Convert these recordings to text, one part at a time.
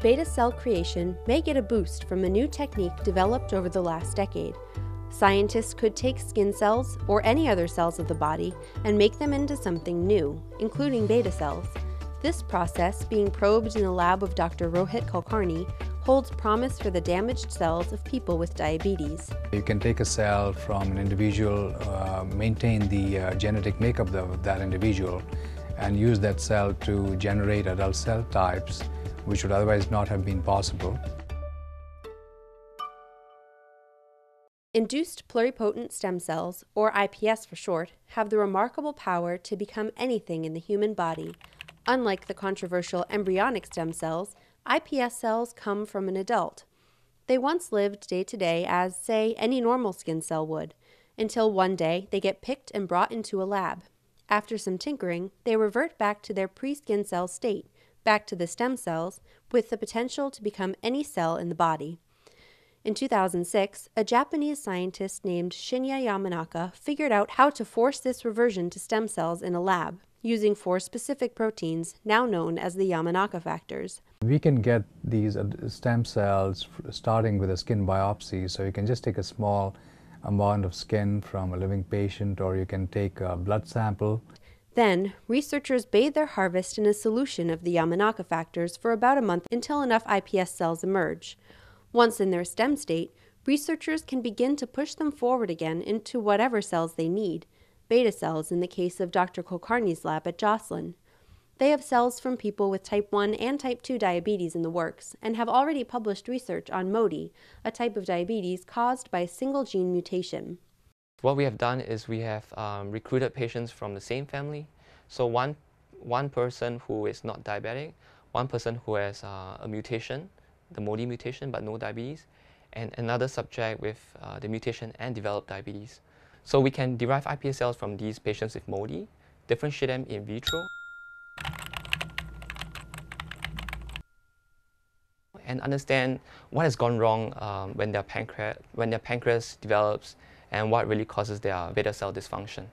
beta cell creation may get a boost from a new technique developed over the last decade. Scientists could take skin cells or any other cells of the body and make them into something new, including beta cells. This process, being probed in the lab of Dr. Rohit Kulkarni, holds promise for the damaged cells of people with diabetes. You can take a cell from an individual, uh, maintain the uh, genetic makeup of that individual, and use that cell to generate adult cell types which would otherwise not have been possible. Induced pluripotent stem cells, or IPS for short, have the remarkable power to become anything in the human body. Unlike the controversial embryonic stem cells, IPS cells come from an adult. They once lived day to day as, say, any normal skin cell would, until one day they get picked and brought into a lab. After some tinkering, they revert back to their pre skin cell state, back to the stem cells, with the potential to become any cell in the body. In 2006, a Japanese scientist named Shinya Yamanaka figured out how to force this reversion to stem cells in a lab, using four specific proteins now known as the Yamanaka factors. We can get these uh, stem cells starting with a skin biopsy, so you can just take a small amount of skin from a living patient or you can take a blood sample. Then, researchers bathe their harvest in a solution of the Yamanaka factors for about a month until enough IPS cells emerge. Once in their stem state, researchers can begin to push them forward again into whatever cells they need, beta cells in the case of Dr. Kulkarni's lab at Joslin. They have cells from people with type 1 and type 2 diabetes in the works and have already published research on MODY, a type of diabetes caused by a single gene mutation. What we have done is we have um, recruited patients from the same family. So one, one person who is not diabetic, one person who has uh, a mutation, the MODY mutation but no diabetes, and another subject with uh, the mutation and developed diabetes. So we can derive iPS cells from these patients with MODY, differentiate them in vitro, and understand what has gone wrong um, when, their when their pancreas develops and what really causes their beta cell dysfunction.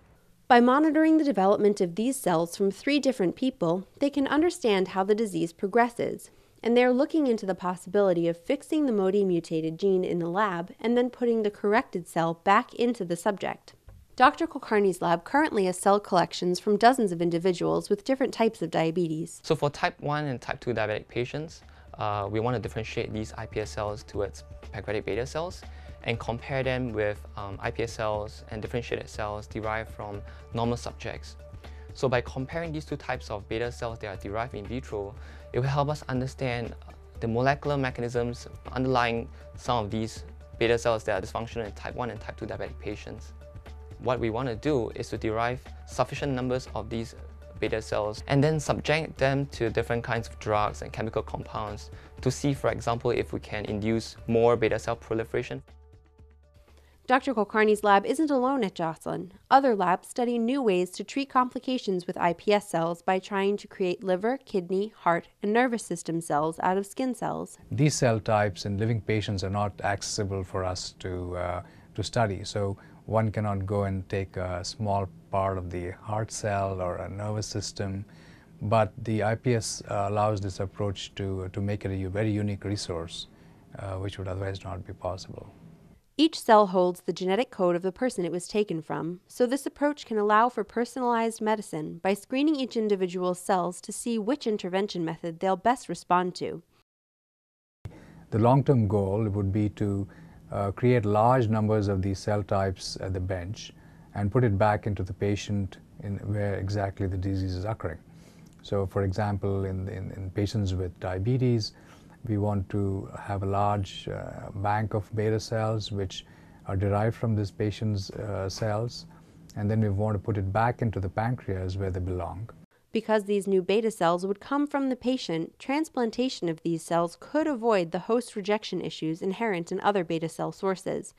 By monitoring the development of these cells from three different people, they can understand how the disease progresses, and they are looking into the possibility of fixing the MODY mutated gene in the lab and then putting the corrected cell back into the subject. Dr. Kulkarni's lab currently has cell collections from dozens of individuals with different types of diabetes. So for type 1 and type 2 diabetic patients, uh, we want to differentiate these iPS cells towards pancreatic beta cells and compare them with um, iPS cells and differentiated cells derived from normal subjects. So by comparing these two types of beta cells that are derived in vitro, it will help us understand the molecular mechanisms underlying some of these beta cells that are dysfunctional in type 1 and type 2 diabetic patients. What we want to do is to derive sufficient numbers of these beta cells and then subject them to different kinds of drugs and chemical compounds to see, for example, if we can induce more beta cell proliferation. Dr. Kulkarni's lab isn't alone at Joslin. Other labs study new ways to treat complications with IPS cells by trying to create liver, kidney, heart, and nervous system cells out of skin cells. These cell types in living patients are not accessible for us to, uh, to study. So one cannot go and take a small part of the heart cell or a nervous system, but the IPS uh, allows this approach to, to make it a very unique resource, uh, which would otherwise not be possible. Each cell holds the genetic code of the person it was taken from, so this approach can allow for personalized medicine by screening each individual's cells to see which intervention method they'll best respond to. The long-term goal would be to uh, create large numbers of these cell types at the bench and put it back into the patient in where exactly the disease is occurring. So for example, in, in, in patients with diabetes, we want to have a large uh, bank of beta cells which are derived from this patient's uh, cells and then we want to put it back into the pancreas where they belong. Because these new beta cells would come from the patient, transplantation of these cells could avoid the host rejection issues inherent in other beta cell sources.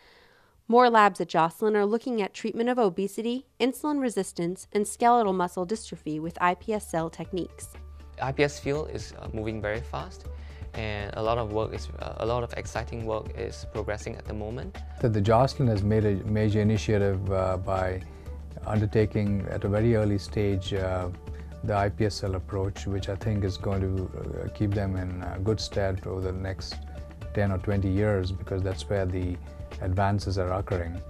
More labs at Joslin are looking at treatment of obesity, insulin resistance, and skeletal muscle dystrophy with IPS cell techniques. IPS field is uh, moving very fast and a lot of work is a lot of exciting work is progressing at the moment. So the Joslin has made a major initiative uh, by undertaking at a very early stage uh, the iPS cell approach, which I think is going to uh, keep them in uh, good stead over the next 10 or 20 years because that's where the advances are occurring.